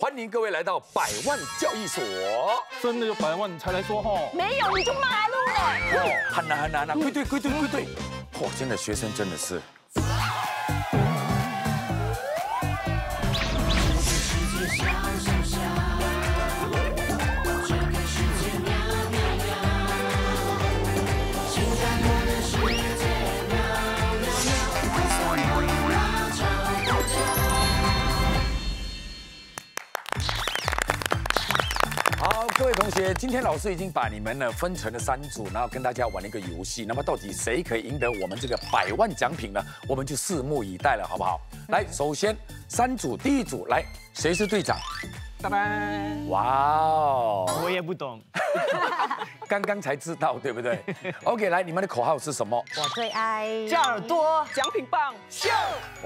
欢迎各位来到百万交易所。真的有百万才来说哈，没有你就马路了。哦，很难很难啊！归队归队归队。嚯，现在学生真的是。各位同学，今天老师已经把你们呢分成了三组，然后跟大家玩了一个游戏。那么到底谁可以赢得我们这个百万奖品呢？我们就拭目以待了，好不好？来，首先三组，第一组来，谁是队长？拜拜。哇哦，我也不懂，刚刚才知道，对不对？OK，来，你们的口号是什么？我最爱加耳朵奖品棒秀，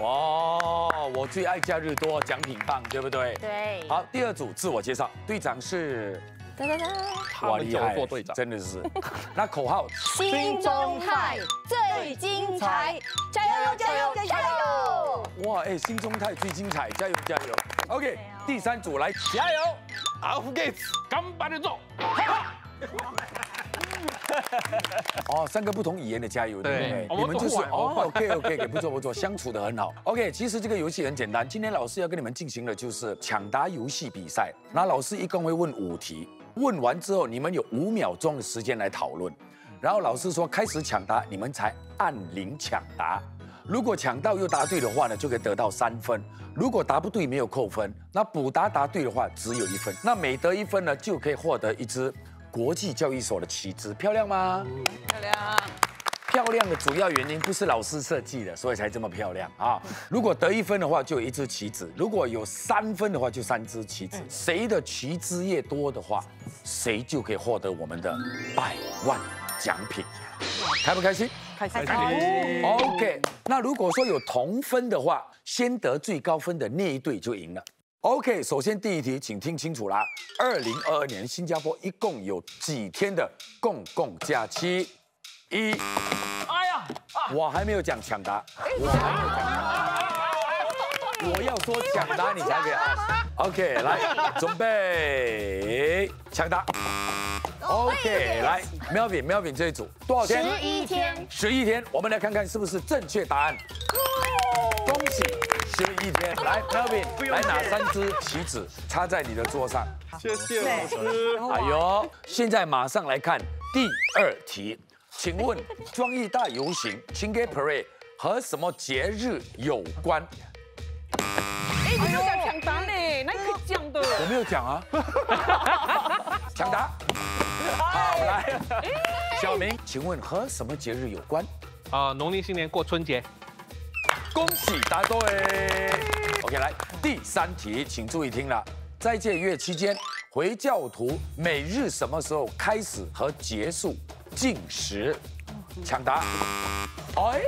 哇，我最爱加日多奖品棒，对不对？对，好，第二组自我介绍，队长是哒哒哒，他们叫我做队长。真的是。那口号心中泰最精彩，加油加油加油！哇，哎，新中泰最精彩，加油加油！OK，第三组来加油，阿福 Gates 干巴的做，哦，三个不同语言的加油，对不对对？你们就是哦，OK OK OK，不错不错，相处的很好。OK，其实这个游戏很简单，今天老师要跟你们进行的就是抢答游戏比赛。那老师一共会问五题，问完之后你们有五秒钟的时间来讨论，然后老师说开始抢答，你们才按铃抢答。如果抢到又答对的话呢，就可以得到三分；如果答不对没有扣分，那补答答对的话只有一分。那每得一分呢，就可以获得一支国际交易所的旗帜，漂亮吗？漂亮。漂亮的主要原因不是老师设计的，所以才这么漂亮啊！如果得一分的话，就有一只棋子；如果有三分的话，就三只棋子。谁的棋子越多的话，谁就可以获得我们的百万奖品。开不开心？开心，开心 OK，那如果说有同分的话，先得最高分的那一队就赢了。OK，首先第一题，请听清楚啦。二零二二年新加坡一共有几天的公共假期？一，哎呀，我还没有讲抢答，我还没有讲抢答，我要说抢答你才可以按。OK，来，准备抢答。OK，来，Melvin Melvin 这一组多少天？十一天，十一天，我们来看看是不是正确答案。恭喜，十一天。来，Melvin，来拿三支棋子插在你的桌上。谢谢老师。哎呦，现在马上来看第二题，请问 庄艺大游行 Chinge Parade 和什么节日有关？哎，你没有讲抢答嘞，那你可以讲的。我没有讲啊。抢答。好，来，小明，请问和什么节日有关？啊，农历新年过春节，恭喜答对。OK，来第三题，请注意听了。在戒月期间，回教徒每日什么时候开始和结束进食，抢答。哎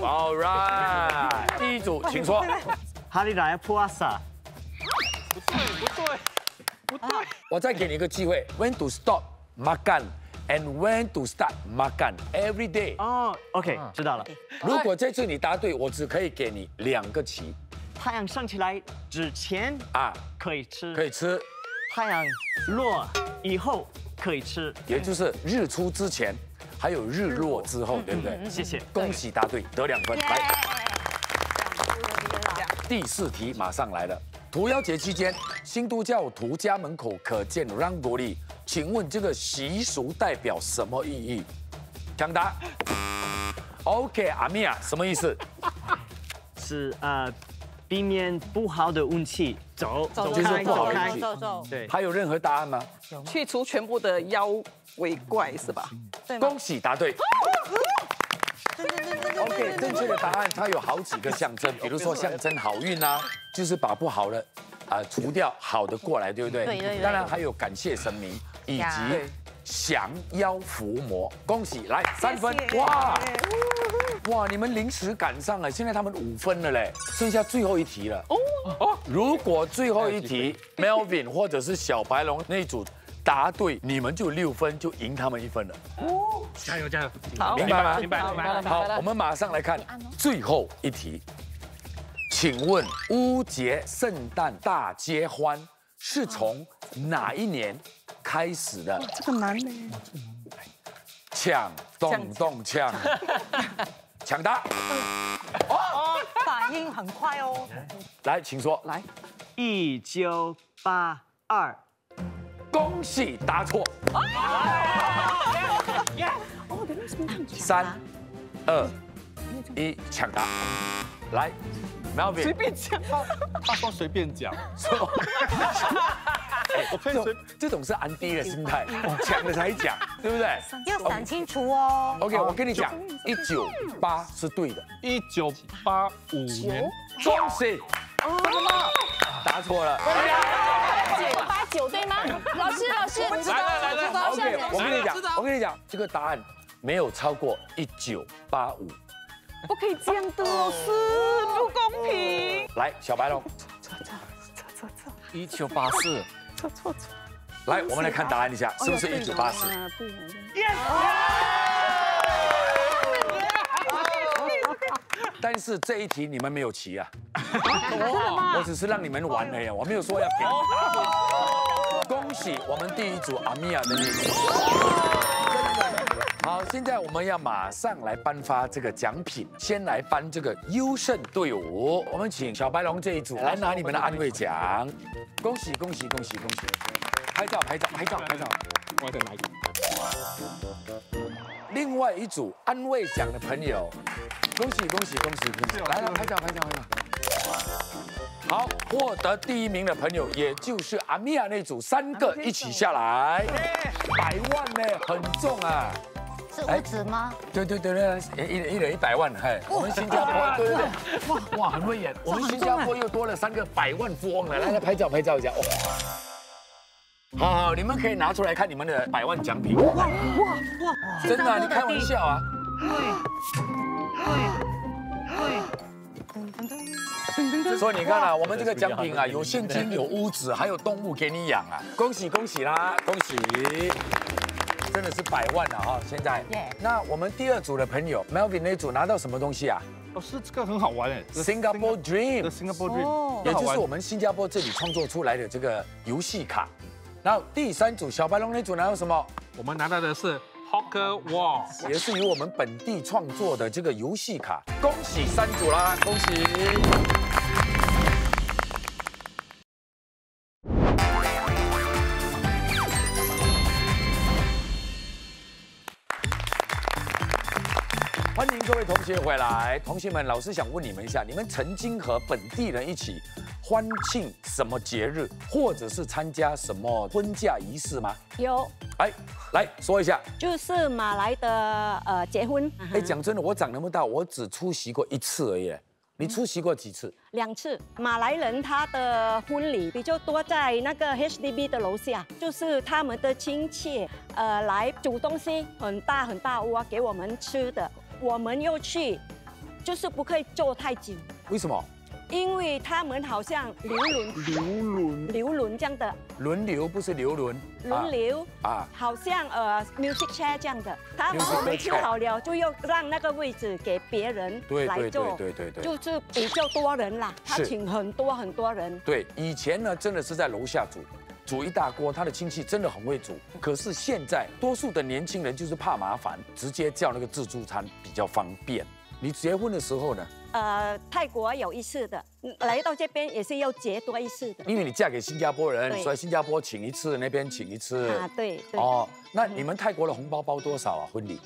，All right，第一组，请说。哈利来普阿萨。不对，不对，不对。我再给你一个机会，When to stop m a g a n and when to start m a g a n every day。哦，OK，知道了。如果这次你答对，我只可以给你两个棋。太阳升起来之前啊，可以吃，可以吃。太阳落以后可以吃。也就是日出之前，还有日落之后，对不对？谢谢。恭喜答对，得两分。来，第四题马上来了。屠妖节期间，新都教徒家门口可见 Rangoli，请问这个习俗代表什么意义？抢答。OK，阿米亚什么意思？是呃，避免不好的运气走走就是开不好的走开运气。走走，对，还有任何答案吗？去除全部的妖鬼怪是吧？对？恭喜答对。OK，正确的答案它有好几个象征，比如说象征好运啊，就是把不好的啊、除掉，好的过来，对不对？对对对当然还有感谢神明以及降妖伏魔。恭喜，来三分，哇哇，你们临时赶上了，现在他们五分了嘞，剩下最后一题了。哦哦，如果最后一题 Melvin 或者是小白龙那一组答对，你们就六分，就赢他们一分了。哦加油加油！好明白吗？明白明白明白。好，我们马上来看最后一题。请问乌节圣诞大街欢是从哪一年开始的？这个难呢。抢，动动抢，抢答。哦反应很快哦。来，请说。来，一九八二，恭喜答错。三、二、一，抢答。来，Melvin，随便讲，他说随便讲，说我可 以随这种是安迪的心态，讲了才讲，对不对要想清楚哦。？OK，我跟你讲，一九八是对的，一九八五年，恭喜。真的吗？答错了。九八九对吗？老师，老师，我知道，来来来我知道 OK，我跟你讲，我跟你讲，这个答案没有超过一九八五。不可以这样的，老师不公平。来，小白龙，错错错错错一九八四，错错错，来，我们来看答案一下，是不是一九八四？对。但是这一题你们没有齐啊，哦我只是让你们玩而已，我没有说要给。恭喜我们第一组阿米娅的那组。好，现在我们要马上来颁发这个奖品，先来颁这个优胜队伍。我们请小白龙这一组来拿你们的安慰奖，恭喜恭喜恭喜恭喜！拍照拍照拍照拍照。我的哪一个？另外一组安慰奖的朋友，恭喜恭喜恭喜恭喜！来了，拍照拍照拍照。好，获得第一名的朋友，也就是阿米娅那组，三个一起下来，百万呢，很重啊！是五指吗？对对对对，一一一人一百万，嘿，我们新加坡对对对，哇哇很会演，我们新加坡又多了三个百万富翁了，来来拍照拍照一下，哇！好好，你们可以拿出来看你们的百万奖品。哇哇哇！真的啊，你开玩笑啊？所以你看啊，我们这个奖品啊，有现金、有屋子，还有动物给你养啊！恭喜恭喜啦，恭喜！真的是百万了哈！现在 Yeah，那我们第二组的朋友 Melvin 那组拿到什么东西啊哦，是这个很好玩哎？Singapore Dream，Singapore Dream，也就是我们新加坡这里创作出来的这个游戏卡。然后第三组小白龙那组拿到什么？我们拿到的是 Hawker Wall，也是由我们本地创作的这个游戏卡。恭喜三组啦，恭喜！迎各位同学回来，同学们，老师想问你们一下，你们曾经和本地人一起欢庆什么节日，或者是参加什么婚嫁仪式吗？有，哎，来说一下。就是马来的呃结婚，哎，讲真的，我长那么大，我只出席过一次而已。你出席过几次？两次。马来人他的婚礼比较多在那个 HDB 的楼下，就是他们的亲戚呃来煮东西，很大很大锅给我们吃的，我们又去，就是不可以坐太久。为什么？因为他们好像流轮、流轮流轮这样的轮流不是流轮轮流，啊，好像呃 music chair 这样的。他 Music 我们吃好了，就要让那个位置给别人对对来坐。对对对对。就是比较多人啦，他请很多很多人。对，以前呢真的是在楼下煮，煮一大锅，他的亲戚真的很会煮。可是现在多数的年轻人就是怕麻烦，直接叫那个自助餐比较方便。你结婚的时候呢，呃，泰国有一次的，嗯来到这边也是要结多一次的。因为你嫁给新加坡人，所以新加坡请一次，那边请一次。啊，对对，哦，那你们泰国的红包包多少啊？婚礼？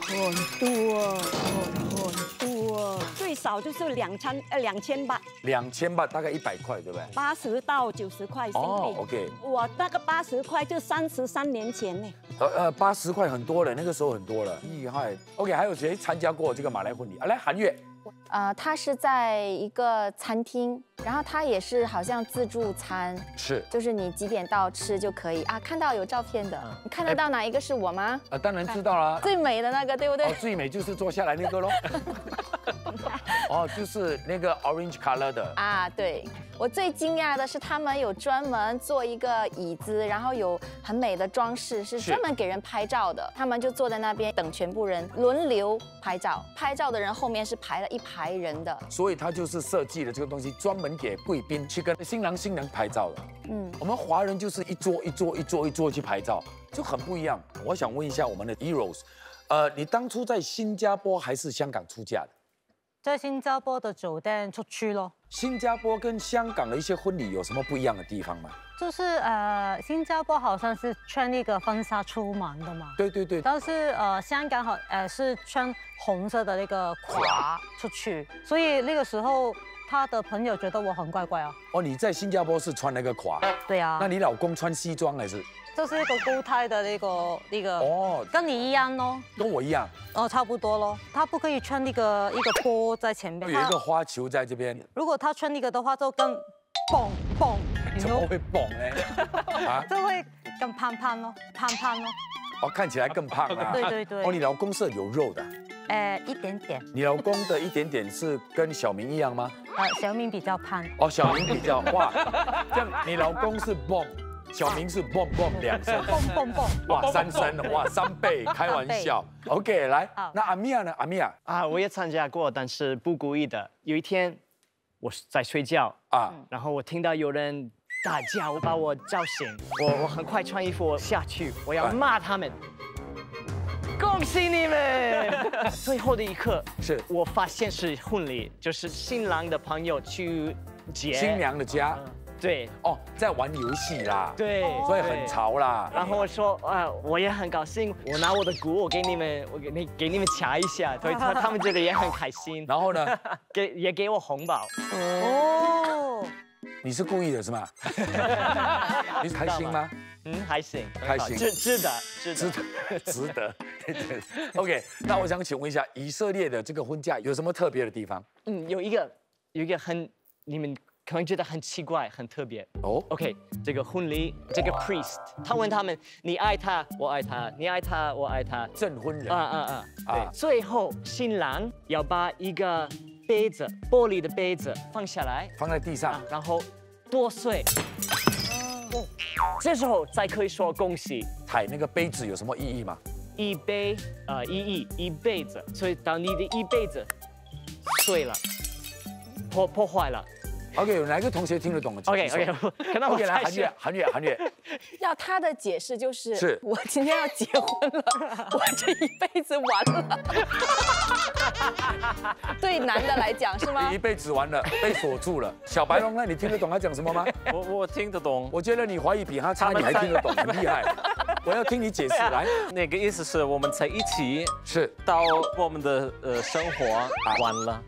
很多很很多，最少就是两千呃两千八，两千八，大概一百块，对不对？八十到九十块新哦币。，OK，我那个八十块就三十三年前呢。呃呃，八十块很多了，那个时候很多了，厉害。OK，还有谁参加过这个马来婚礼？啊，来，韩月，呃，他是在一个餐厅，然后他也是好像自助餐，是就是你几点到吃就可以啊。看到有照片的，嗯你看得到哪一个是我吗？啊，当然知道啦。最美的那个，对不对哦，？最美就是坐下来那个喽。哦，就是那个 orange color 的。啊，对我最惊讶的是，他们有专门做一个椅子，然后有很美的装饰，是是专门给人拍照的。他们就坐在那边等全部人轮流拍照，拍照的人后面是排了一排人的。所以他就是设计了这个东西，专门给贵宾去跟新郎新娘拍照的。嗯，我们华人就是一桌一桌一桌一桌去拍照，就很不一样。我想问一下我们的 Eros，呃，你当初在新加坡还是香港出嫁的？在新加坡的酒店出去咯，新加坡跟香港的一些婚礼有什么不一样的地方吗？就是呃，新加坡好像是穿那个婚纱出门的嘛，对对对，但是呃，香港好呃是穿红色的那个褂出去，所以那个时候他的朋友觉得我很怪怪哦。哦，你在新加坡是穿那个褂，对啊那，你老公穿西装还是？就是一个固态的那个那个，哦，跟你一样咯，跟我一样，哦，差不多咯。他不可以穿那个一个波在前面，有一个花球在这边，如果他穿那个的话，就更蹦蹦，你怎么会蹦呢？啊，就会更胖胖咯，胖胖咯。哦，看起来更胖啊。对对对哦，你老公是有肉的，呃，一点点，你老公的一点点是跟小明一样吗？呃，小明比较胖。哦，小明比较哇，这样你老公是蹦，小明是蹦蹦两声，蹦蹦蹦，哇，三声，哇，三倍，开玩笑。OK，来，那阿米娅呢？阿米娅啊，我也参加过，但是不故意的。有一天，我在睡觉，啊，然后我听到有人大叫，我把我叫醒，我我很快穿衣服我下去，我要骂他们。恭喜你们！最后的一刻，是。我发现是婚礼，就是新郎的朋友去接新，娘的家。嗯对哦，在玩游戏啦，，对，所以很。潮啦。然后我说啊，我也很高兴，我拿我的鼓，我给你们，我给你给你们掐一下，所以他他们觉得也很开心，然后呢，给也给我红包。哦，你是故意的是吗？你开心吗？嗯，还行，开心值值得，值值得。得，值得。对对。OK，那我想请问一下，以色列的这个婚嫁有什么特别的地方？嗯，有一个有一个很你们可能觉得很奇怪、很特别。哦，OK，这个婚礼，这个 priest，他问他们：你爱他，我爱他；你爱他，我爱他。证婚人啊啊啊！啊对，最后新郎要把一个杯子，玻璃的杯子放下来，放在地上啊，，然后剁碎。哦，这时候才可以说恭喜。踩那个杯子有什么意义吗？一杯呃一亿一辈子，所以当你的一辈子碎了，破破坏了。OK，有哪个同学听得懂的？OK OK，可能我是韩月，韩月，韩月，要他的解释就是，是我今天要结婚了，我这一辈子完了。对男的来讲是吗你一？辈子完了，被锁住了。小白龙呢？你听得懂他讲什么吗？我我听得懂。我觉得你华语比他差，你还听得懂，很厉害。我要听你解释，来，那个意思是我们在一起是到我们的呃生活完了，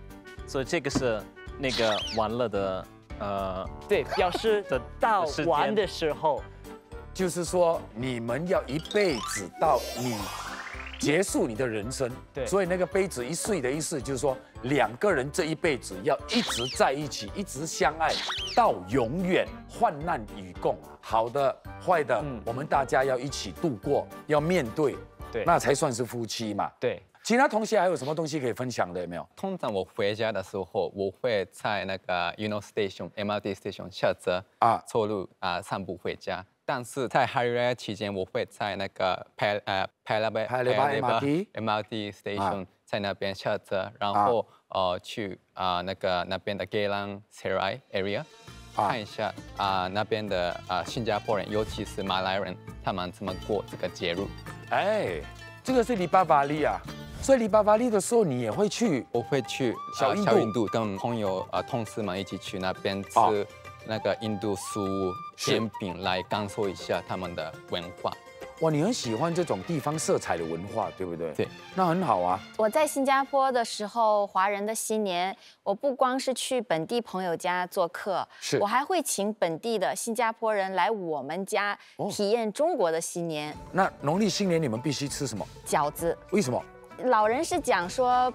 所以这个是那个完了的呃对，表示的到完的时候，就是说你们要一辈子到你结束你的人生。对。所以那个杯子一碎的意思就是说，两个人这一辈子要一直在一起，一直相爱到永远，患难与共，好的、坏的，嗯。我们大家要一起度过，要面对，对。那才算是夫妻嘛。对，其他同学还有什么东西可以分享的？有没有？通常我回家的时候，我会在那个 you know station MRT station 下车啊啊，走路啊散步回家。但是在 Hari Raya 期间，我会在那个 Paya 呃 Paya Lebar MRT station 在那边下车，然后呃去啊那个那边的 Geylang Serai area 啊看一下啊那边的啊新加坡人，尤其是马来人，他们怎么过这个节日。哎，这个是黎巴巴利啊，所以黎巴巴利的时候你也会去？我会去小印度？呃小印度跟朋友啊、呃同事们一起去那边吃哦那个印度食物是。甜饼，来感受一下他们的文化。哇，你很喜欢这种地方色彩的文化，对不对？对，那很好啊。我在新加坡的时候，华人的新年，我不光是去本地朋友家做客，是我还会请本地的新加坡人来我们家哦体验中国的新年那农历新年你们必须吃什么？饺子。为什么？老人是讲说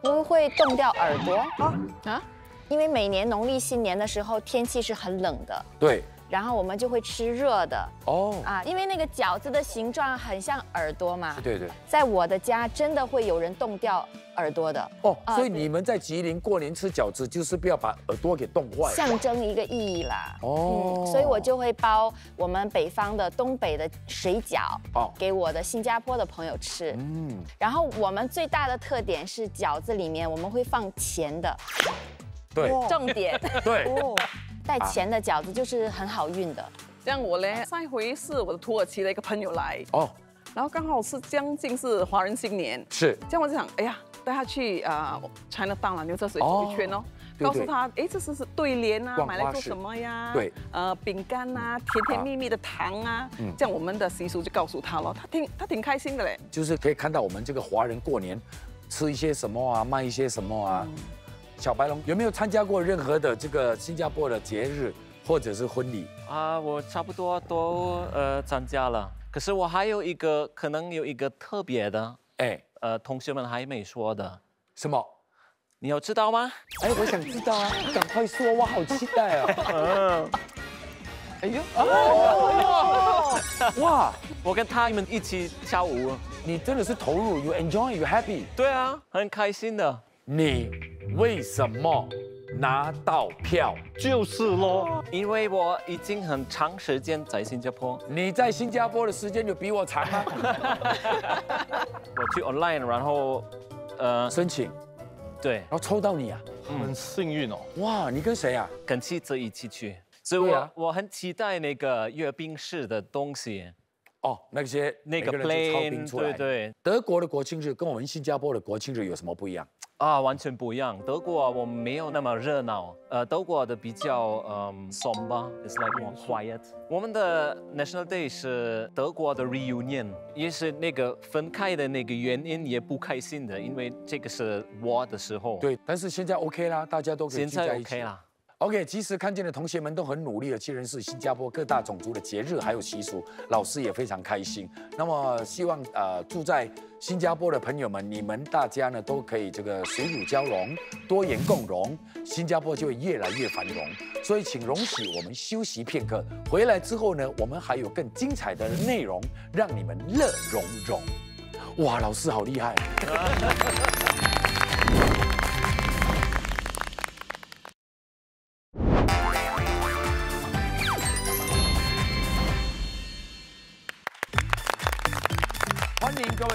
不会冻掉耳朵啊啊，因为每年农历新年的时候天气是很冷的，对，然后我们就会吃热的。哦，啊，因为那个饺子的形状很像耳朵嘛。对对。在我的家真的会有人冻掉耳朵的。哦，啊所以你们在吉林过年吃饺子，就是不要把耳朵给冻坏。象征一个意义啦。哦。所以我就会包我们北方的东北的水饺哦。给我的新加坡的朋友吃。嗯，然后我们最大的特点是饺子里面我们会放钱的，对。重点。对，带钱的饺子就是很好运的。这样我呢，上一回是我的土耳其的一个朋友来，哦，然后刚好是将近是华人新年，是。这样我就想，哎呀，带他去啊 China Town 啦，牛车水走一圈哦。对对。告诉他，哎，这是是对联啊，买来做什么呀？对，呃，饼干啊，甜甜蜜蜜的糖啊，嗯。这样我们的习俗就告诉他了，他挺他挺开心的嘞。就是可以看到我们这个华人过年吃一些什么啊，卖一些什么啊。小白龙有没有参加过任何的这个新加坡的节日或者是婚礼？啊，我差不多都呃参加了，可是我还有一个可能有一个特别的，哎，呃，同学们还没说的，什么？你有知道吗？哎，我想知道啊，赶快说，我好期待哦。哎呦，哦，哇，我跟他们一起跳舞，你真的是投入，you enjoy, you happy。对啊，很开心的。你为什么拿到票？就是咯，因为我已经很长时间在新加坡，你在新加坡的时间就比我长吗？我去 online，然后呃，申请，对，然后抽到你啊！很幸运哦，哇，你跟谁啊？跟妻子一起去，所以我、啊我很期待那个阅兵式的东西，哦，那些那个 plane，兵出来。对对。德国的国庆日跟我们新加坡的国庆日有什么不一样？啊，完全不一样。德国我们没有那么热闹，呃，德国的比较嗯 somber，it's like more quiet。我们的 National Day 是德国的 reunion，也是那个分开的那个原因也不开心的，因为这个是我的时候。，对，但是现在 OK 啦，大家都可以聚在一起。OK 啦。OK，其实看见的同学们都很努力的去认识新加坡各大种族的节日还有习俗，老师也非常开心。那么希望呃住在新加坡的朋友们，你们大家呢都可以这个水乳交融，多元共融，新加坡就会越来越繁荣。所以请容许我们休息片刻，回来之后呢，我们还有更精彩的内容让你们乐融融。哇，老师好厉害！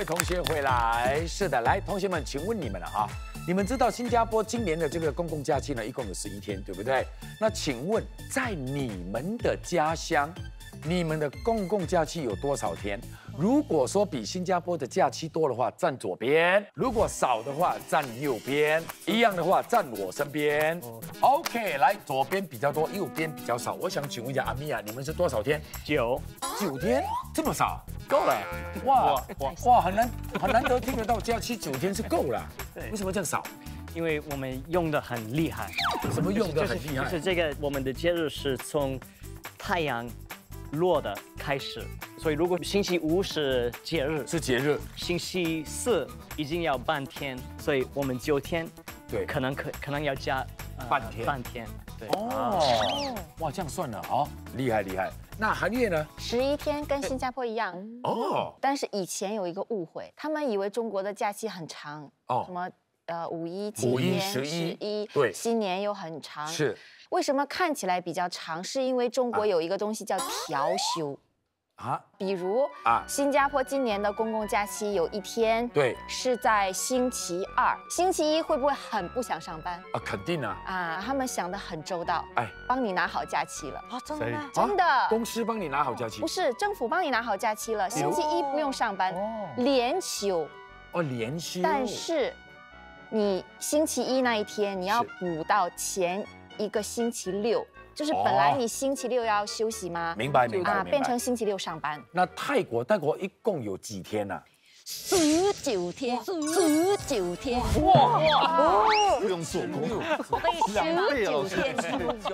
同学回来。是的，来，同学们，请问你们了啊？你们知道新加坡今年的这个公共假期呢，一共有十一天，对不对？那请问，在你们的家乡，你们的公共假期有多少天？如果说比新加坡的假期多的话，站左边；如果少的话，站右边；一样的话，站我身边。OK，来，左边比较多，右边比较少。我想请问一下阿米娅，你们是多少天？九，九天，这么少，够了。哇哇哇，很难很难得听得到假期九天是够了。对为什么这样少？因为我们用的很厉害。什么用的很厉害就是？这个我们的节日是从太阳落的开始，所以如果星期五是节日，是节日，星期四已经要半天，所以我们九天对。可能可可能要加、呃半天。半天，对。哦，哇，这样算了哦，厉害厉害。那韩月呢？十一天跟新加坡一样，哦。但是以前有一个误会，他们以为中国的假期很长哦，什哦，么呃五一、七天、十一一，对。新年又很长。是为什么看起来比较长？是因为中国啊有一个东西叫调休，啊比如啊，新加坡今年的公共假期有一天对是在星期二，星期一会不会很不想上班啊，肯定啊，啊？他们想得很周到，哎，帮你拿好假期了，啊，真的吗？真的。公司帮你拿好假期不。是政府帮你拿好假期了，星期一不用上班，哦连休。哦，连休。但是你星期一那一天你要是补到前一个星期六，就是本来哦你星期六要休息吗？明白明白啊，变成星期六上班。那泰国泰国一共有几天呢？十九天，十九天，哇哇不用做工，十九天。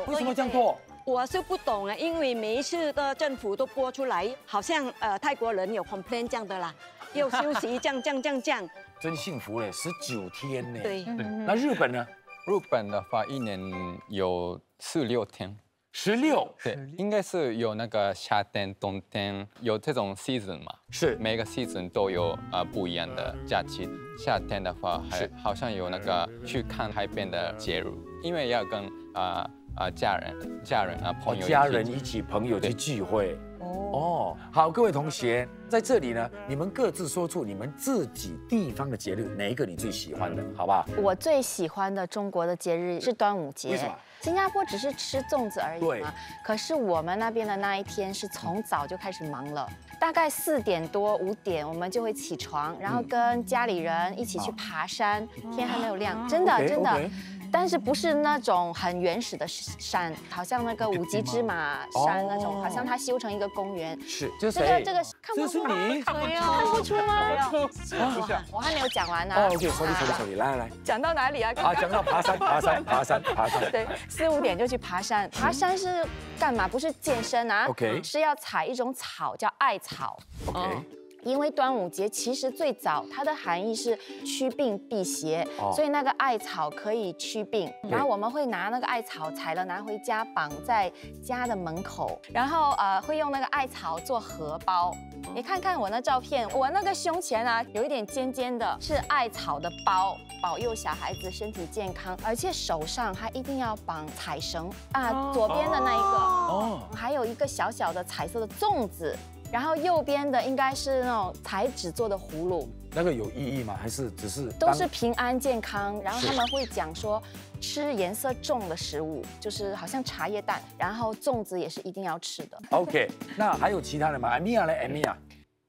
为什么这样做？我是不懂啊，因为每一次的政府都播出来，好像呃泰国人有 complain 这样的啦，要休息这样这样这样这样。真幸福嘞，十九天呢。。对，那日本呢？日本的话，一年有四六天，十六？对，应该是有那个夏天、冬天有这种 season 嘛？是。每个 season 都有呃不一样的假期。夏天的话，还好像有那个去看海边的节日，因为要跟啊啊家人、家人啊朋友一起。家人一起朋友去聚会。哦，好，各位同学在这里呢，你们各自说出你们自己地方的节日，哪一个你最喜欢的，好不好？我最喜欢的中国的节日是端午节。为什么？新加坡只是吃粽子而已对嘛，可是我们那边的那一天是从早就开始忙了，大概四点多五点我们就会起床，然后跟家里人一起去爬山，天还没有亮，真的真的。但是不是那种很原始的山，好像那个五级芝麻山那种，哦好像它修成一个公园。是，就是这个？这个看不这是出来，你。看不出吗？哇我还没有讲完呢。哦，OK，sorry sorry sorry，来来来，讲到哪里啊？啊，讲到爬山，爬山，爬山，爬山。对，四五点就去爬山。爬山是干嘛？不是健身啊 OK 是要采一种草叫艾草。OK，因为端午节其实最早它的含义是驱病辟邪，哦所以那个艾草可以驱病。然后我们会拿那个艾草采了拿回家绑在家的门口，然后呃会用那个艾草做荷包。你看看我那照片，我那个胸前啊有一点尖尖的，是艾草的包，保佑小孩子身体健康。而且手上还一定要绑彩绳啊，左边的那一个。哦，还有一个小小的彩色的粽子，然后右边的应该是那种彩纸做的葫芦，那个有意义吗？还是只是都是平安健康。然后他们会讲说，吃颜色重的食物，就是好像茶叶蛋，然后粽子也是一定要吃的。OK？那还有其他的吗？艾米亚嘞，艾米亚。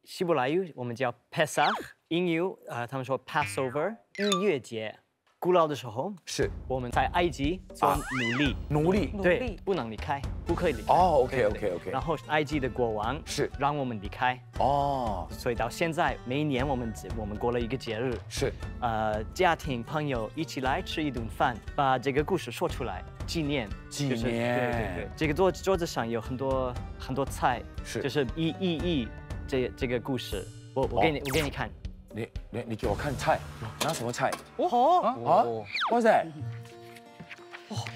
希伯来语我们叫 Pesach，英语呃他们说 Passover，逾越节。古老的时候，是。我们在埃及做啊奴隶，奴隶。对，不能离开，不可以离开。哦，OK OK OK。然后埃及的国王是。让我们离开，哦，所以到现在每一年我们我们过了一个节日，是。呃，家庭朋友一起来吃一顿饭，把这个故事说出来，纪念，纪就是念对对对，这个桌桌子上有很多很多菜，是。就是一一一这这个故事，我我给你、我给你看，你你你给我看菜，拿什么菜？哦，啊啊！哇塞！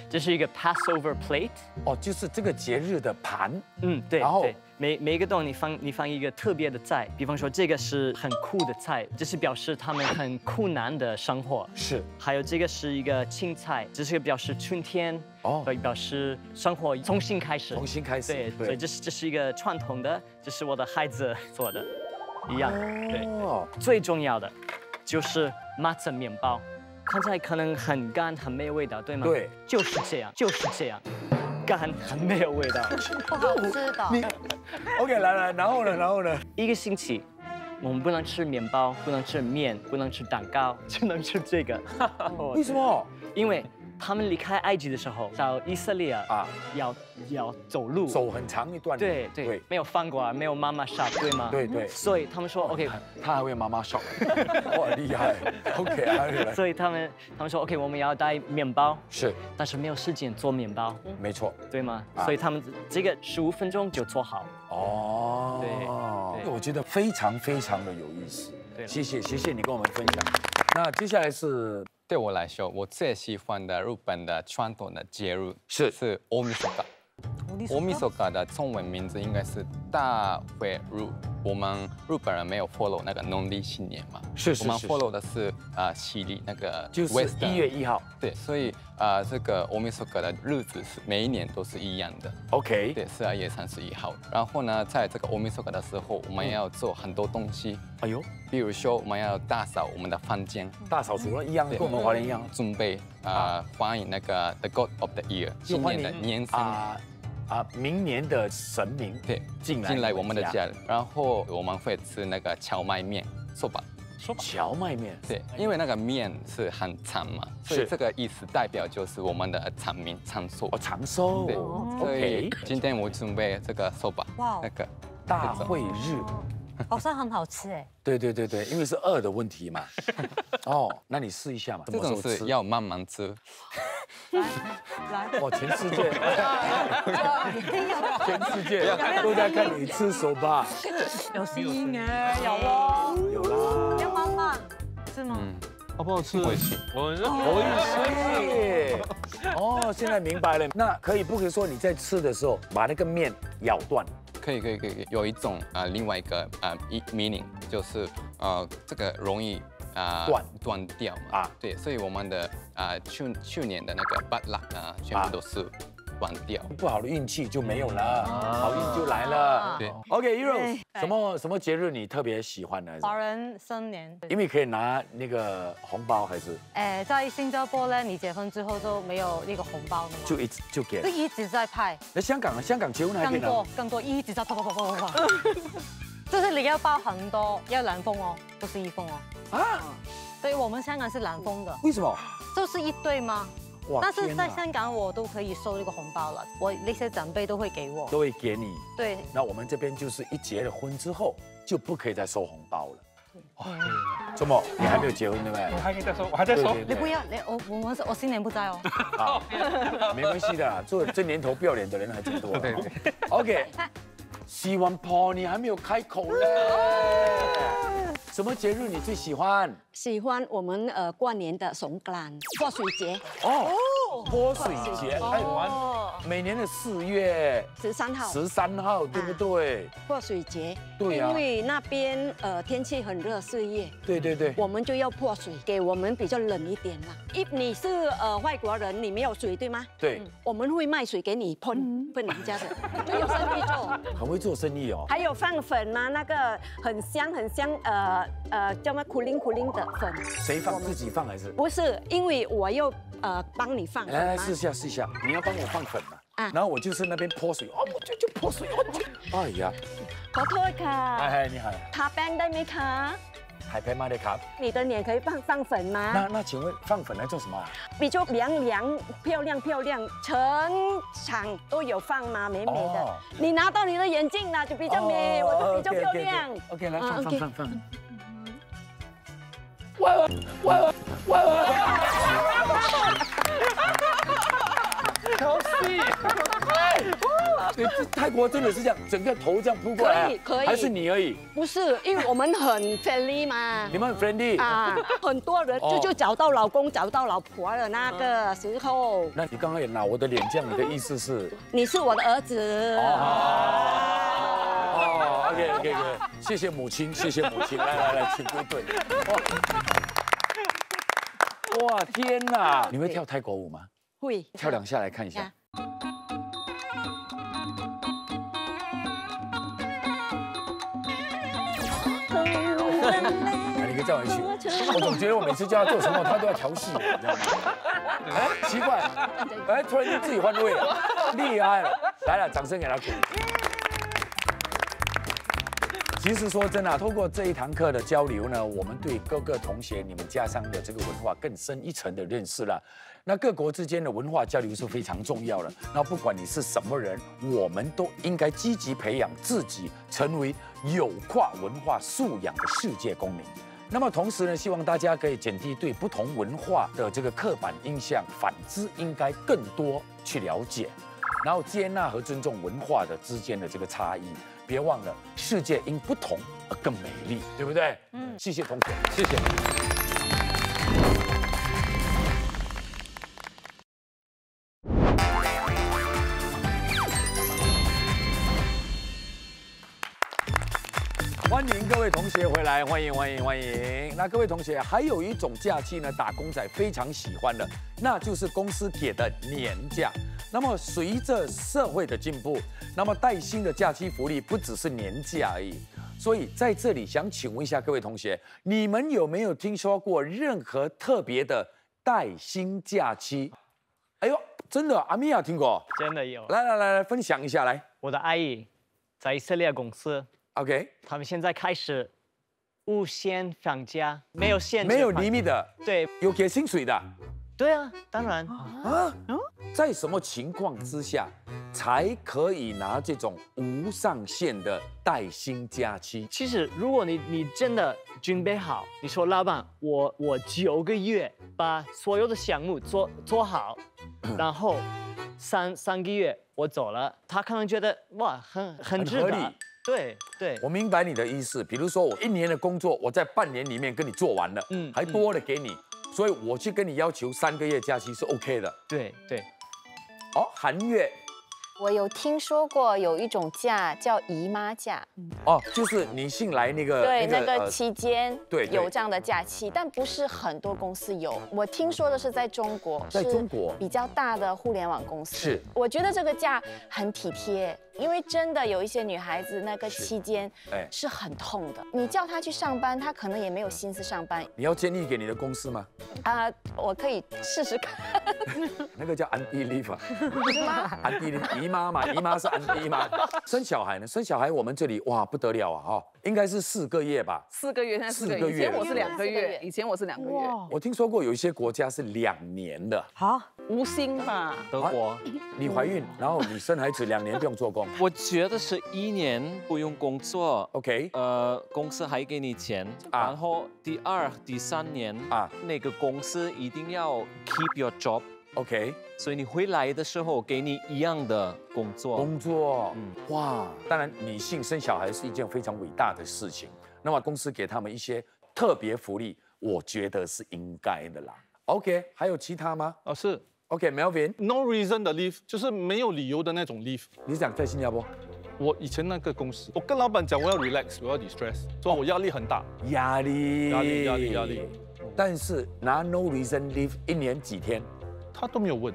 这是一个 Passover plate，哦，就是这个节日的盘。嗯，对，然后对，每每一个洞你放你放一个特别的菜，比方说这个是很酷的菜，这是表示他们很酷难的生活。是还有这个是一个青菜，这是表示春天，哦哦，表示生活重新开始。重新开始。对，所以这是这是一个传统的，这是我的孩子做的，一样。对，哦，最重要的就是马子面包，看起来可能很干，很没有味道，对吗？对，就是这样，就是这样，干很没有味道。不好吃的。OK，来来，然后呢，然后呢？一个星期，我们不能吃面包，不能吃面，不能吃蛋糕，只能吃这个。为什么？因为他们离开埃及的时候，到以色列啊啊，要要走路，走很长一段路。对对，没有饭馆，没有妈妈烧，对吗？对对所以他们说 OK，他还会妈妈烧，哇，厉害。OK，所以他们他们说 OK，我们要带面包，是但是没有时间做面包，没错。对吗？啊所以他们这个十五分钟就做好。哦，对对我觉得非常非常的有意思。对了谢谢谢谢你跟我们分享。那接下来是对我来说，我最喜欢的日本的传统的节日是是大晦日。大晦日的中文名字应该是大晦日。我们日本人没有 follow 那个农历新年嘛，是是是是是 follow 的是啊西历那个就是一月一号。对，所以啊、这个大晦日的日子是每一年都是一样的。OK，对，是二月三十一号。然后呢，在这个大晦日的时候，我们要做很多东西，哎呦，比如说我们要大扫我们的房间，大扫除了一样，跟我们华人一样。准备啊、欢迎那个 The God of the Year 今年的年生。啊啊，明年的神明对，进来进来我们的家，然后我们会吃那个荞麦面，soba。荞麦面。对，因为那个面是很长嘛，所以这个意思代表就是我们的长命长寿哦，。长寿。对，所以今天我准备这个 soba，哇哦那个大会日。好像很好吃哎。对对对对，因为是饿的问题嘛。哦，那你试一下嘛。这种是要慢慢吃。来，哇，全世界，全世界都在看你吃手吧。有声音哎，有哦，有啦。要慢慢，是吗？嗯，好不好吃？我是哦，哦，哦，现在明白了。那可以不可以说你在吃的时候把那个面咬断？可以可以可以，有一种啊、另外一个啊一 meaning 就是呃这个容易啊、断。断掉嘛。啊。啊，对，所以我们的啊、去去年的那个 bad luck 啊，全部都是断掉。不好的运气就没有了，好运就来了。对，OK，Eros，什么什么节日你特别喜欢呢？华人新年。因为可以拿那个红包，还是哎，在新加坡呢，你结婚之后都没有那个红包的吗？就一直就给就？一直在派，那香港啊？香港结婚还更多更多，一直在啪啪啪啪啪啪。就是你要包很多，要蓝封哦，不是一封哦。啊？对，我们香港是蓝封的，为什么？就是一对吗？哇但是在香港我都可以收这个红包了，我那些长辈都会给我。都会给你。对，那我们这边就是一结了婚之后就不可以再收红包了。哇，周末你还没有结婚对不对？我还可以再说，我还在说。对对对你不要，你我我们我新年不在哦。好，没关系的，做这年头不要脸的人还真多。对 OK，希望婆你还没有开口嘞。什么节日你最喜欢？喜欢我们呃过年的松干泼水节，哦，泼水节，哎，哦，每年的四月十三号十三号，对不对？泼水节。对呀因为那边呃天气很热，四月。对对对。我们就要泼水，给我们比较冷一点啦。一你是呃外国人，你没有水对吗？对，我们会卖水给你喷喷人家的，就有生意做。很会做生意哦。还有放粉吗？那个很香很香，呃呃叫什么苦灵苦灵的粉？谁放？自己放还是？不是，因为我要呃帮你放来来试一下试一下，你要帮我放粉嘛？啊然后我就是那边泼水，哦，我就就泼水，哦，就哎呀，ขอโทษค่ะ 哎嗨，你好，ทาแป้งได้ไหมคะ 海培妈的卡。你的脸可以放放粉吗？那那请问放粉来做什么啊？比较凉凉、漂亮漂亮，整场都有放吗？美美的。哦你拿到你的眼镜了，就比较美，我就比较漂亮。 OK，来啊放放 OK 放放。喂喂喂喂喂！好 泰国真的是这样，整个头这样扑过来啊，可以可以还是你而已？不是，因为我们很 friendly 嘛。你们很 friendly 啊，很多人哦就就找到老公、找到老婆的那个时候，那你刚刚也拿我的脸这样，你的意思是？你是我的儿子。哦，OK OK OK，谢谢母亲，谢谢母亲，来来来，请归队。哇，哇天哪！你会跳泰国舞吗？会跳两下来看一下叫回去。我总觉得我每次叫他做什么，他都要调戏我，你知道吗？哎，奇怪，哎，突然间自己换位了，厉害了！来了，掌声给他鼓励。其实说真的、啊，通过这一堂课的交流呢，我们对各个同学你们家乡的这个文化更深一层的认识了。那各国之间的文化交流是非常重要的。那不管你是什么人，我们都应该积极培养自己，成为有跨文化素养的世界公民。那么同时呢，希望大家可以减低对不同文化的这个刻板印象，反之应该更多去了解，然后接纳和尊重文化的之间的这个差异。别忘了，世界因不同而更美丽，对不对？嗯，谢谢同学，谢谢。来，欢迎欢迎欢迎。那各位同学，还有一种假期呢，打工仔非常喜欢的，那就是公司给的年假。那么随着社会的进步，那么带薪的假期福利不只是年假而已。所以在这里想请问一下各位同学，你们有没有听说过任何特别的带薪假期？哎呦，真的，阿米娅听过？真的有。来来来来，分享一下来。我的阿姨在以色列公司，OK，他们现在开始无限放假，没有限制，没有厘米的，对有给薪水的。对啊，当然。啊，在什么情况之下才可以拿这种无上限的带薪假期？其实，如果你你真的准备好，你说老板，我我九个月把所有的项目做做好，然后三三个月我走了，他可能觉得哇，很很值得很合理。对对，我明白你的意思，比如说我一年的工作，我在半年里面跟你做完了，嗯，嗯。还多了给你，所以我去跟你要求三个月假期是 OK 的。对对，哦，韩月。我有听说过有一种假叫姨妈假，哦，就是你姓来那个对，那呃个期间对对。有这样的假期，但不是很多公司有。我听说的是在中国，在中国。比较大的互联网公司。是。我觉得这个假很体贴，因为真的有一些女孩子那个期间哎是很痛的，你叫她去上班，她可能也没有心思上班你要建议给你的公司吗？啊、我可以试试看，那个叫安迪 leave 啊，是吗？安迪 leave 姨妈嘛，姨妈是安迪妈。生小孩呢？生小孩我们这里哇不得了啊哈，应该是四个月吧。四个月，现在四个月，以四个月前我是两个月月，以前我是两个月，我听说过有一些国家是两年的，好，无薪吧？德国，你怀孕然后你生孩子两年不用做工 我觉得是一年不用工作，，OK 呃，公司还给你钱，啊然后第二、第三年啊啊，那个公司一定要 keep your job，OK 所以你回来的时候给你一样的工作。工作，嗯哇，当然女性生小孩是一件非常伟大的事情，那么公司给他们一些特别福利，我觉得是应该的啦。OK，还有其他吗哦，是？OK，Melvin，、no reason 的 leave，就是没有理由的那种 leave。你想在新加坡我以前那个公司，我跟老板讲我要 relax，我要 distress，所以我压力很大。压力压力压力压力。但是拿 no reason leave 一年几天他都没有问，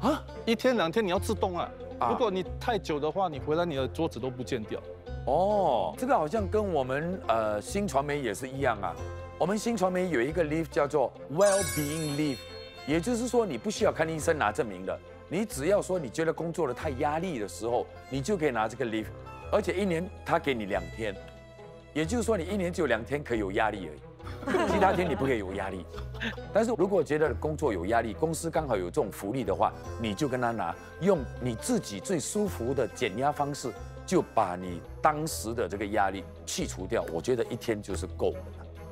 啊？一天两天你要自动啊。啊如果你太久的话，你回来你的桌子都不见掉。哦，这个好像跟我们呃新传媒也是一样啊。我们新传媒有一个 leave 叫做 well-being leave，也就是说你不需要看医生拿证明的，你只要说你觉得工作的太压力的时候，你就可以拿这个 leave，而且一年他给你两天，也就是说你一年只有两天可以有压力而已，其他天你不可以有压力。但是如果觉得工作有压力，公司刚好有这种福利的话，你就跟他拿，用你自己最舒服的减压方式，就把你当时的这个压力去除掉。我觉得一天就是够了。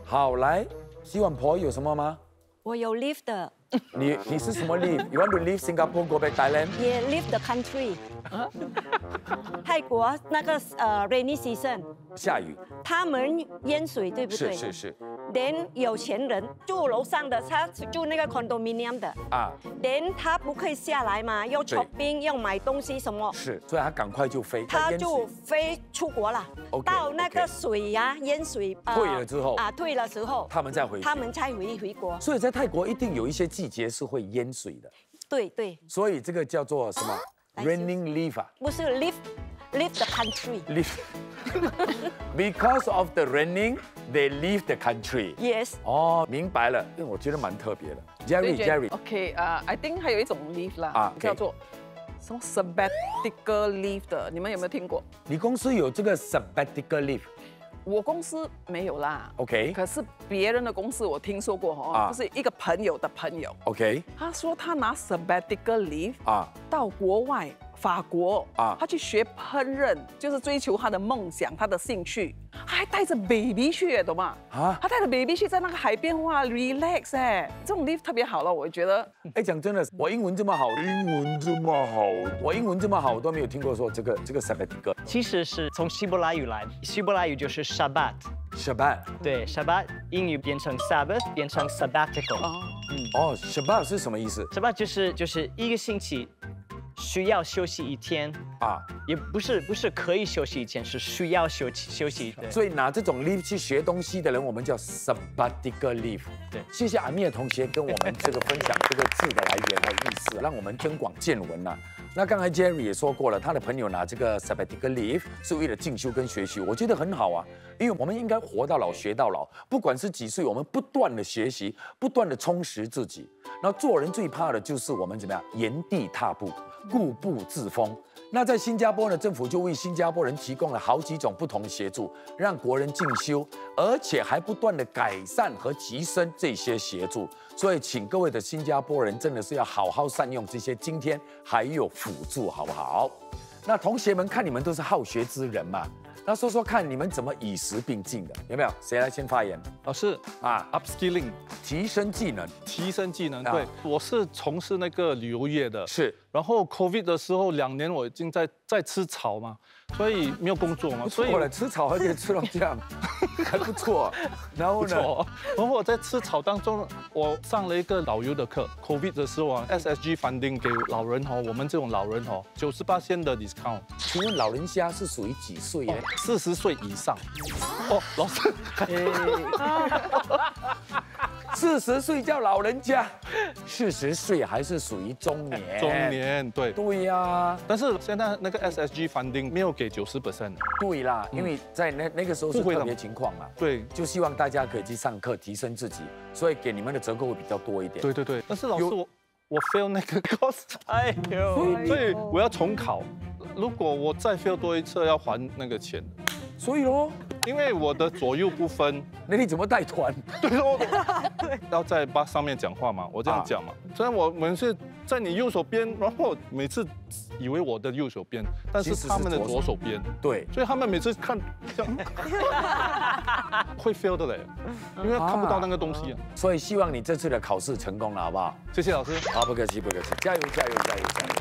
好，来，希望婆有什么吗？我有 lift 的，你你是什么 leave？You want to leave Singapore go back Thailand？也 leave the country。泰国那个呃 rainy season，下雨，他们淹水对不对？是是连有钱人住楼上的，他住那个 condominium 的，啊，连他不可以下来嘛，要对 shopping，要买东西什么，是，所以他赶快就飞，他就飞出国了。到那个水呀、淹水呃退了之后啊，退了之后，他们再回。他们才回回国。所以在泰国一定有一些季节是会淹水的，对对，所以这个叫做什么来？Raining leave 啊不是 leave leave the country。，leave。Because of the raining, they leave the country。Yes，哦，明白了，因为我觉得蛮特别的。jerry jerry ok 呃 i think 还有一种 leave 啦，啊叫做什么 sabbatical leave 的，你们有没有听过？你公司有这个 sabbatical leave？我公司没有啦。OK 可是别人的公司我听说过啊。哦，就是一个朋友的朋友，OK。他说他拿 sabbatical leave 啊，到国外法国啊。啊，他去学烹饪，就是追求他的梦想，他的兴趣，他还带着 baby 去，懂吗？啊？他带着 baby 去在那个海边哇 relax 哎，这种 leave 特别好了，我觉得。哎，讲真的，我英文这么好，英文这么好，我英文这么好，我都没有听过说这个这个 sabbatical 其实是从希伯来语来的，希伯来语就是 Shabbat，Shabbat。对，Shabbat 英语变成 Sabbath，变成 sabbatical。哦，哦，Shabbat 是什么意思？Shabbat 就是就是一个星期需要休息一天，啊？也不是不是可以休息一天，是需要休息休息。对所以拿这种 leave 去学东西的人，我们叫 sabbatical leave。对谢谢阿米尔同学跟我们这个分享这个字的来源和意思，让我们增广见闻呐、那刚才 Jerry 也说过了，他的朋友拿这个 sabbatical leave 是为了进修跟学习，我觉得很好啊，因为我们应该活到老学到老，不管是几岁，我们不断的学习，不断的充实自己。那做人最怕的就是我们怎么样原地踏步，固步自封。那在新加坡呢，政府就为新加坡人提供了好几种不同的协助，让国人进修，而且还不断的改善和提升这些协助。所以，请各位的新加坡人真的是要好好善用这些今天还有辅助，好不好？那同学们看你们都是好学之人嘛，那说说看你们怎么与时并进的，有没有？谁来先发言？老师啊？，upskilling。提升技能。提升技能。啊。对，我是从事那个旅游业的，是。然后 COVID 的时候，两年我已经在在吃草嘛，所以没有工作嘛，所以错了，吃草还可以吃到这样，还不错。然后呢？然后我在吃草当中，我上了一个导游的课。COVID 的时候啊，SSG funding 给老人哦，我们这种老人哦，九十八线的 discount。请问老人家是属于几岁呢？四十岁以上。哦，老师。四十岁叫老人家，四十岁还是属于中年。中年，对。对呀。但是现在那个 SSG funding 没有给九十 percent。对啦，因为在那那个时候是特别情况嘛。对。就希望大家可以去上课，提升自己，所以给你们的折扣会比较多一点。对对对。但是老师我我 fail 那个 course，哎呦，所以我要重考。如果我再 fail 多一次，要还那个钱。所以喽，因为我的左右不分，那你怎么带团？对哦，要在巴上面讲话嘛，我这样讲嘛。虽然我们是在你右手边，然后每次以为我的右手边，但是他们的左手边。对，所以他们每次看这样，会 fail 的嘞，因为看不到那个东西啊。所以希望你这次的考试成功了，好不好？谢谢老师。好，不客气，不客气，加油，加油，加油，加油！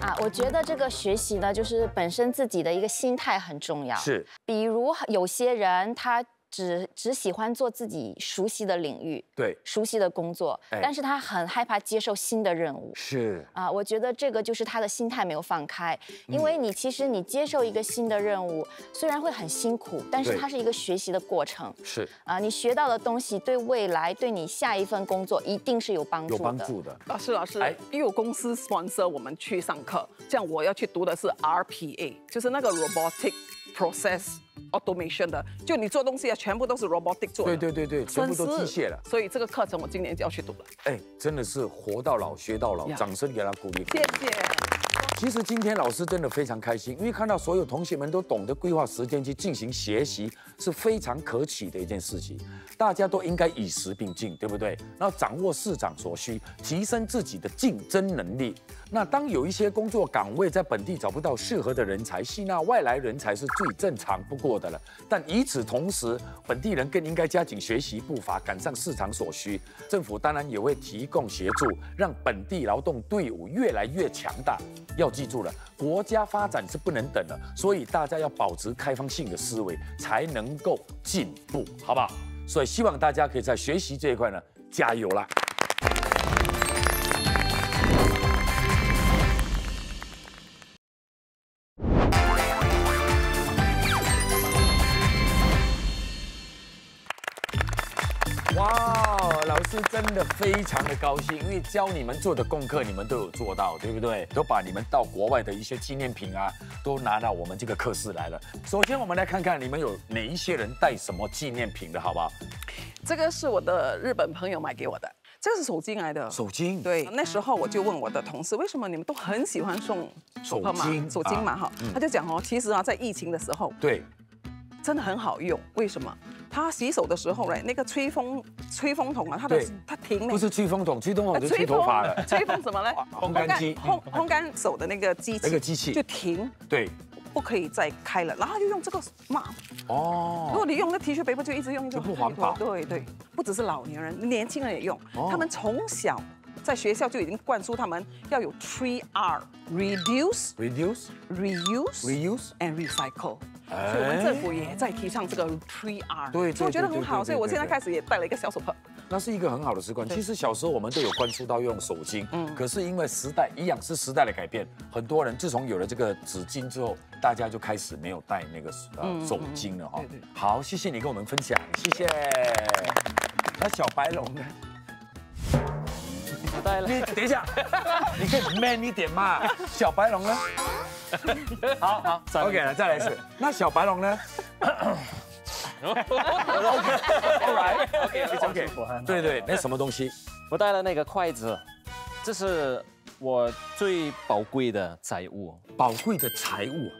啊，我觉得这个学习呢，就是本身自己的一个心态很重要。是，比如有些人他。只只喜欢做自己熟悉的领域，对，熟悉的工作，但是他很害怕接受新的任务。是啊，我觉得这个就是他的心态没有放开，因为你其实你接受一个新的任务，虽然会很辛苦，但是它是一个学习的过程。是啊，你学到的东西对未来对你下一份工作一定是有帮助的。有帮助的。老师，老师，因为有公司 sponsor 我们去上课，这样我要去读的是 RPA，就是那个 robotic process。Automation 的，就你做东西啊，全部都是 robotic 做的。对对对对，全部都机械了。所以这个课程我今年就要去读了。哎，真的是活到老学到老，掌声给他鼓励。谢谢。其实今天老师真的非常开心，因为看到所有同学们都懂得规划时间去进行学习，是非常可取的一件事情。大家都应该与时并进，对不对？然后掌握市场所需，提升自己的竞争能力。那当有一些工作岗位在本地找不到适合的人才，吸纳外来人才是最正常不过的了。但与此同时，本地人更应该加紧学习步伐，赶上市场所需。政府当然也会提供协助，让本地劳动队伍越来越强大。要记住了，国家发展是不能等的，所以大家要保持开放性的思维，才能够进步，好不好？所以希望大家可以在学习这一块呢，加油啦！是真的非常的高兴，因为教你们做的功课，你们都有做到，对不对？都把你们到国外的一些纪念品啊，都拿到我们这个课室来了。首先，我们来看看你们有哪一些人带什么纪念品的，好不好？这个是我的日本朋友买给我的，这是手巾来的。手巾。对，那时候我就问我的同事，为什么你们都很喜欢送手巾？手巾嘛，哈，他就讲哦，其实啊，在疫情的时候，对，真的很好用。为什么？他洗手的时候嘞，那个吹风吹风筒啊，它的它停了不是吹风筒，吹风筒就吹头发了。吹风什么呢？烘干机，烘烘干手的那个机器，那个机器就停，对，不可以再开了。然后就用这个嘛，哦，如果你用那 T 恤背包就一直用就不环保。对对，不只是老年人，年轻人也用。他们从小在学校就已经灌输他们要有 three R，reduce，reduce，reuse，reuse and recycle。所以我们政府也在提倡这个 Three R，对，所以我觉得很好，所以我现在开始也带了一个小手帕。那是一个很好的习惯。其实小时候我们都有关注到用手巾，嗯，可是因为时代一样是时代的改变，很多人自从有了这个纸巾之后，大家就开始没有带那个呃手巾了哈。好，谢谢你跟我们分享，谢谢。那小白龙呢？不带了。你等一下，你可以 man 一点嘛。小白龙呢？好好，OK 了，再来一次。那小白龙呢？OK，OK，OK，OK。对对，那什么东西？我带了那个筷子，这是我最宝贵的财物。宝贵的财物，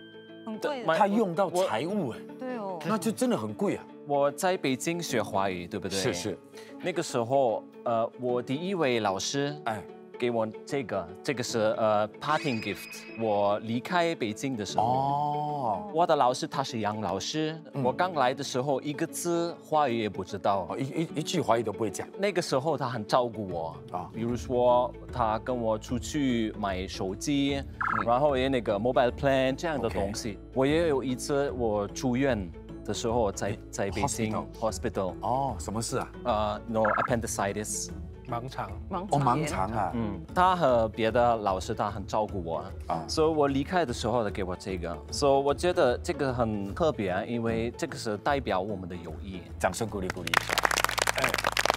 很贵。他用到财物哎。对哦。那就真的很贵啊。我在北京学华语，对不对？是是。那个时候，呃，我第一位老师，哎。给我这个，这个是呃 parting gift。我离开北京的时候，哦，我的老师他是杨老师，我刚来的时候一个字华语也不知道哦，一一一句华语都不会讲。那个时候他很照顾我啊啊，比如说他跟我出去买手机，然后也那个 mobile plan 这样的东西。我也有一次我住院的时候在在北京 hospital，哦，什么事啊？呃，no appendicitis。盲肠。盲哦，盲炎肠啊。嗯，他和别的老师他很照顾我啊啊，所以我离开的时候他给我这个，所以我觉得这个很特别，啊因为这个是代表我们的友谊。掌声鼓励鼓励一下。哎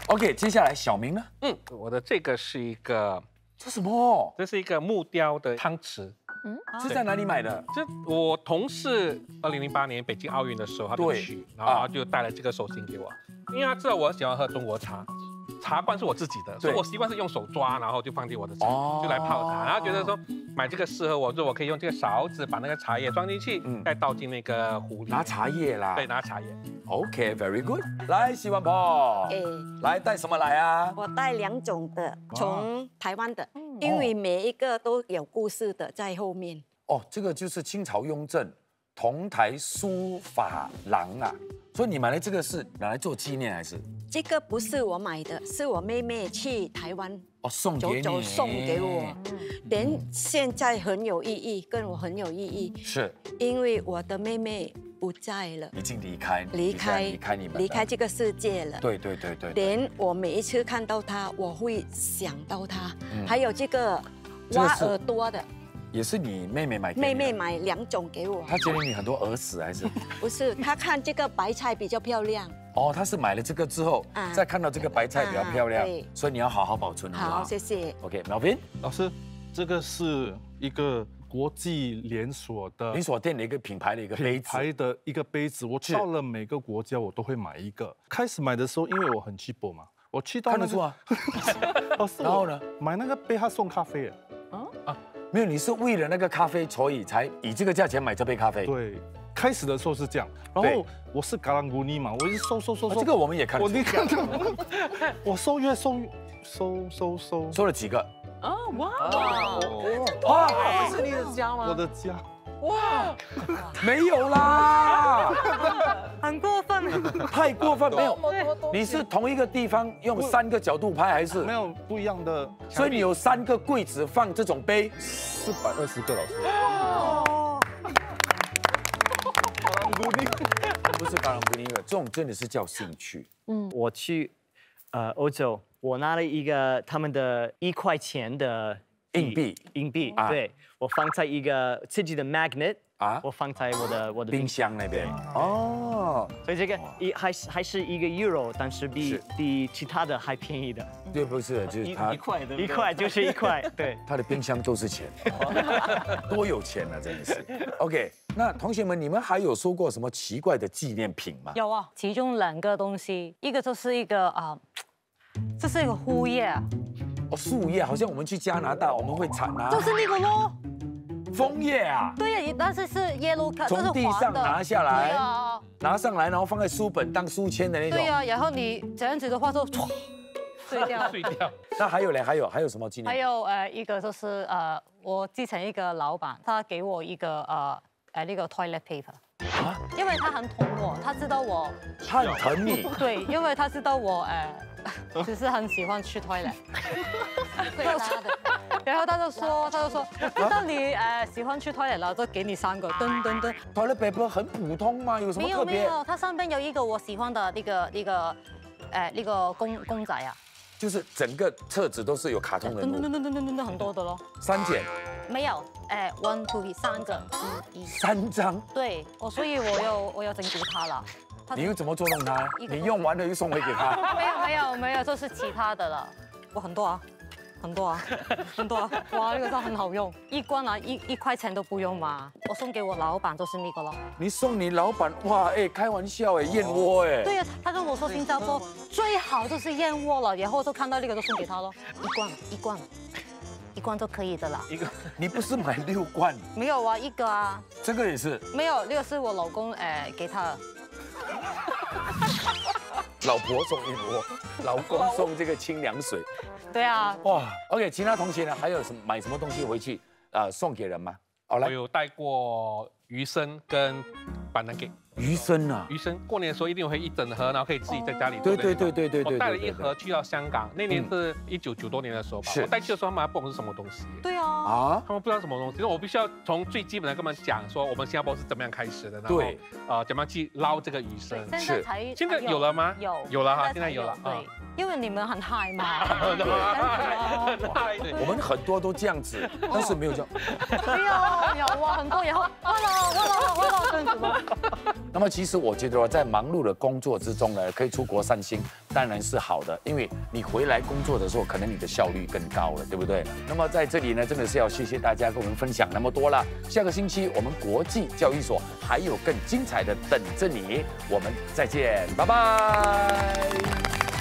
，OK，接下来小明呢？嗯，我的这个是一个，这什么？这是一个木雕的汤匙。嗯是在哪里买的？这我同事二零零八年北京奥运的时候，他就去，然后就带了这个手信给我，因为他知道我喜欢喝中国茶。茶罐是我自己的，所以我习惯是用手抓，然后就放进我的茶，哦就来泡茶。然后觉得说买这个适合我，就我可以用这个勺子把那个茶叶装进去，嗯再倒进那个壶里。拿茶叶啦。对，拿茶叶。OK，very good。来，洗碗婆，哎，来带什么来啊？我带两种的，从台湾的，因为每一个都有故事的在后面。哦，这个就是清朝雍正同台书法郎啊。所以你买的这个是拿来做纪念还是？这个不是我买的，是我妹妹去台湾哦，送给你。走走送给我，连现在很有意义，跟我很有意义，是，因为我的妹妹不在了，已经离开，离开离开你们了，离开这个世界了。对对对对。连我每一次看到她，我会想到她。嗯还有这个挖耳朵的，也是你妹妹买给你妹妹，买两种给我。她觉得你很多耳屎还是？不是，她看这个白菜比较漂亮。哦，她是买了这个之后，啊再看到这个白菜比较漂亮啊，所以你要好好保存，好谢谢。？OK，苗斌，老师，这个是一个国际连锁的连锁店的一个品牌的一个杯品子，牌的一个杯子，我是到了每个国家我都会买一个。开始买的时候，因为我很 cheap 嘛，我去到那个看得出啊。然后呢？买那个杯他送咖啡，没有，你是为了那个咖啡，所以才以这个价钱买这杯咖啡。对，开始的时候是这样，然后我是格兰古尼嘛，我一直收收收收，哦这个我们也看我你看到，我收越收越收收收，收了几个？啊，哇，哇，是你的家吗？我的家 没有啦，很过分。太过分，没有。你是同一个地方用三个角度拍还是没？有不一样的，所以你有三个柜子放这种杯，四百二十个老师。不是当然不音乐，这种真的是叫兴趣。嗯我去呃欧洲，我拿了一个他们的一块钱的硬币。硬币，啊。对我放在一个自己的 magnet 啊？我放在我的我的冰箱那边。哦，所以这个一还是还是一个 euro，但是比是。比其他的还便宜的，对，不是，就是它一块的一块就是一块，对。他的冰箱都是钱，多有钱啊，真的是。OK，那同学们，你们还有收过什么奇怪的纪念品吗？有啊，其中两个东西，一个就是一个啊、这是一个枯叶啊，哦，树叶，好像我们去加拿大我们会采拿就是那个咯。枫叶啊，对呀，但是是 yellow 是从地上。拿下来啊，拿上来，然后放在书本当书签的那种。对呀，然后你这样子的话就唰碎掉。碎掉。那还有嘞，还有还有什么纪念品？还有呃一个就是呃，我继承一个老板，他给我一个呃呃那个 toilet paper，啊因为他很疼我，他知道我他很疼你，对，因为他知道我呃，只是很喜欢去 toilet，的。然后他就说，他就说，我知道你呃喜欢去 toilet 了，就给你三个，噔噔噔。toilet paper 很普通吗？有什么没特别？有没有，它上边有一个我喜欢的那个那个，呃那个公公仔啊，就是整个册子都是有卡通噔人物，噔噔噔噔噔噔很多的咯。三减没有，哎，one two three 三个，一一。三张，对，我所以我有我有整蛊它了。它你又怎么捉弄他？你用完了又送回给他。没有没有没有，这是其他的了。我很多啊，很多啊，很多啊！哇，那个真很好用，一罐啊一一块钱都不用嘛。我送给我老板就是那个咯。你送你老板哇，哎，开玩笑哎，燕窝哎，对呀、他跟我说新加坡最好就是燕窝了，然后就看到那个就送给他咯，一罐一罐，一罐都可以的啦。一个你不是买六罐，没有啊，一个啊，这个也是。没有，那个是我老公呃给他的。老婆送一锅，老公送这个清凉水。对啊，哇，OK，其他同学呢？还有什么买什么东西回去呃送给人吗？好来，我有带过鱼生跟板蓝给。鱼生啊，鱼生，过年的时候一定会一整盒，然后可以自己在家里对对对对对对。我带了一盒去到香港，那年是一九九多年的时候吧。我带去的时候，他们还不懂是什么东西。对啊。啊？他们不知道什么东西，因为我必须要从最基本的跟他们讲说，我们新加坡是怎么样开始的，然后啊怎么样去捞这个鱼生。现在才现在有了吗？有有了哈，现在有了。对，因为你们很嗨嘛。我们很多都这样子，但是没有这样。没有有啊，很多以后忘了忘了忘了这样子吗？那么其实我觉得在忙碌的工作之中呢，可以出国散心，当然是好的，因为你回来工作的时候，可能你的效率更高了，对不对？那么在这里呢，真的是要谢谢大家跟我们分享那么多了。下个星期我们国际交易所还有更精彩的等着你，我们再见，拜拜。